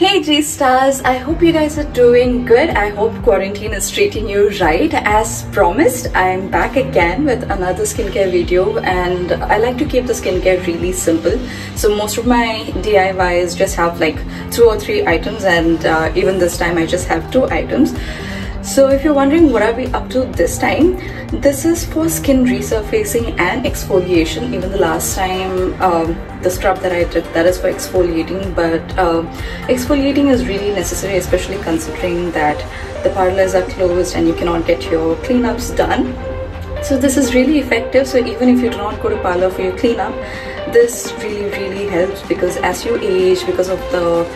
Hey G stars, I hope you guys are doing good. I hope quarantine is treating you right. As promised, I'm back again with another skincare video and I like to keep the skincare really simple. So most of my DIYs just have like two or three items and uh, even this time I just have two items. So if you're wondering what are we up to this time, this is for skin resurfacing and exfoliation. Even the last time, um, the scrub that I did, that is for exfoliating. But uh, exfoliating is really necessary, especially considering that the parlors are closed and you cannot get your cleanups done. So this is really effective. So even if you do not go to parlor for your cleanup, this really really helps because as you age, because of the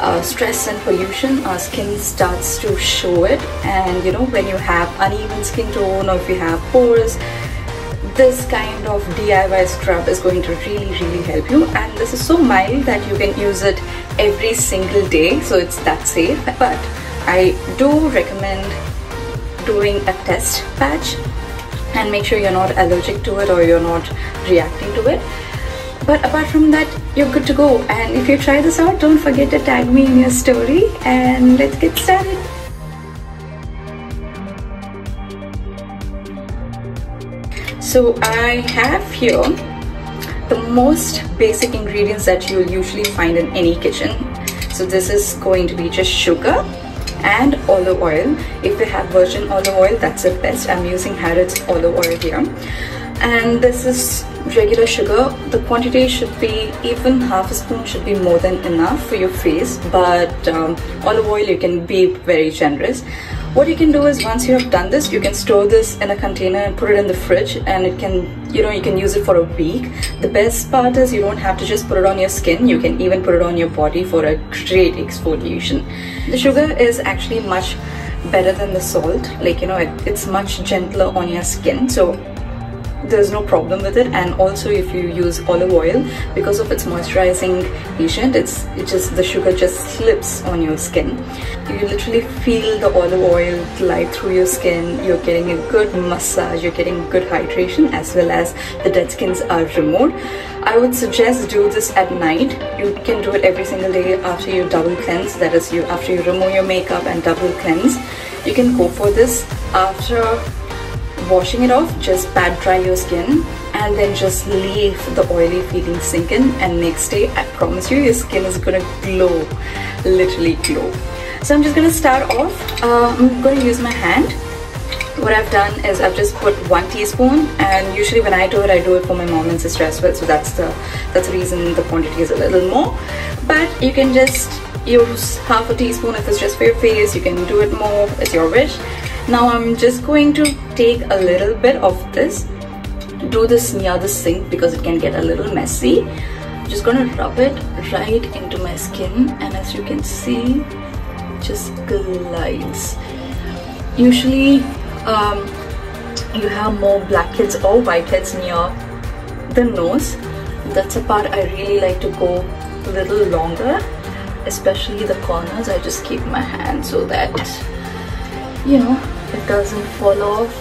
uh, stress and pollution, our skin starts to show it. And you know when you have uneven skin tone or if you have pores, this kind of DIY scrub is going to really really help you. And this is so mild that you can use it every single day so it's that safe. But I do recommend doing a test patch and make sure you're not allergic to it or you're not reacting to it but apart from that you're good to go. And if you try this out don't forget to tag me in your story. And let's get started. So I have here the most basic ingredients that you'll usually find in any kitchen. So this is going to be just sugar and olive oil. If you have virgin olive oil that's the best. I'm using harrods olive oil here and this is regular sugar. The quantity should be even half a spoon should be more than enough for your face. But um, olive oil you can be very generous. What you can do is once you have done this you can store this in a container and put it in the fridge. And it can you know you can use it for a week. The best part is you don't have to just put it on your skin. You can even put it on your body for a great exfoliation. The sugar is actually much better than the salt. Like you know it, it's much gentler on your skin. So there's no problem with it. And also if you use olive oil because of its moisturizing agent it's it just the sugar just slips on your skin. You literally feel the olive oil glide through your skin. You're getting a good massage. You're getting good hydration as well as the dead skins are removed. I would suggest do this at night. You can do it every single day after you double cleanse. That is you after you remove your makeup and double cleanse. You can go for this after washing it off just pat dry your skin and then just leave the oily feeling sink in and next day I promise you your skin is gonna glow literally glow. So I'm just gonna start off. Uh, I'm gonna use my hand. What I've done is I've just put one teaspoon and usually when I do it I do it for my mom and sister as well so that's the that's the reason the quantity is a little more. But you can just use half a teaspoon if it's just for your face you can do it more it's your wish now I'm just going to take a little bit of this. Do this near the sink because it can get a little messy. Just gonna rub it right into my skin. And as you can see just glides. Usually um, you have more blackheads or whiteheads near the nose. That's a part I really like to go a little longer especially the corners. I just keep my hand so that you know it doesn't fall off.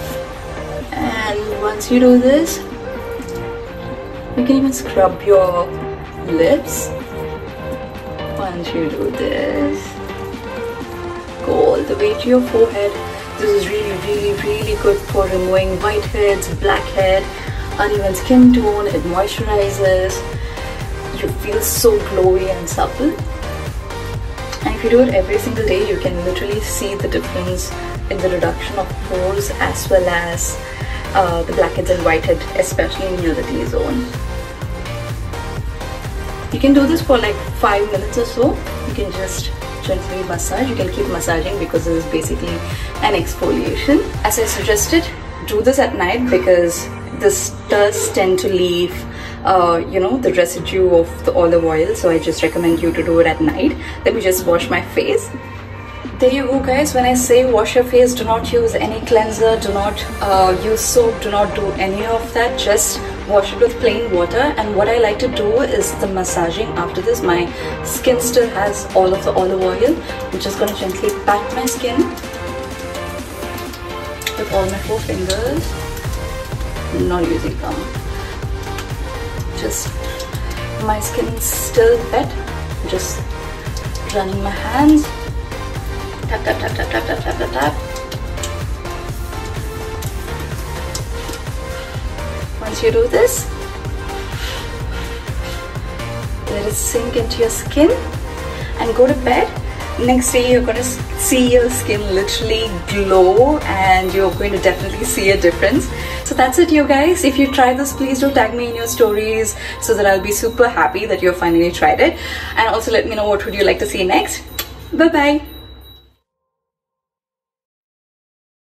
And once you do this you can even scrub your lips. Once you do this go all the way to your forehead. This is really really really good for removing whiteheads blackhead uneven skin tone. It moisturizes. You feel so glowy and supple and if you do it every single day you can literally see the difference in the reduction of pores as well as uh, the blackheads and whitehead especially near the T-zone. You can do this for like 5 minutes or so. You can just gently massage. You can keep massaging because this is basically an exfoliation. As I suggested, do this at night because this does tend to leave uh, you know the residue of the olive oil. So I just recommend you to do it at night. Let me just wash my face. There you go guys. When I say wash your face do not use any cleanser. Do not uh, use soap. Do not do any of that. Just wash it with plain water. And what I like to do is the massaging after this. My skin still has all of the olive oil. I'm just gonna gently pat my skin with all my four fingers. Not using gum just my skin is still wet just running my hands. Tap, tap, tap, tap, tap, tap, tap, tap, tap. Once you do this, let it sink into your skin and go to bed next day you're going to see your skin literally glow and you're going to definitely see a difference. So that's it you guys. If you try this please do tag me in your stories so that I'll be super happy that you finally tried it. And also let me know what would you like to see next. Bye bye